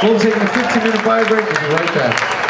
We'll take a 15 minute bio break. We'll be right back.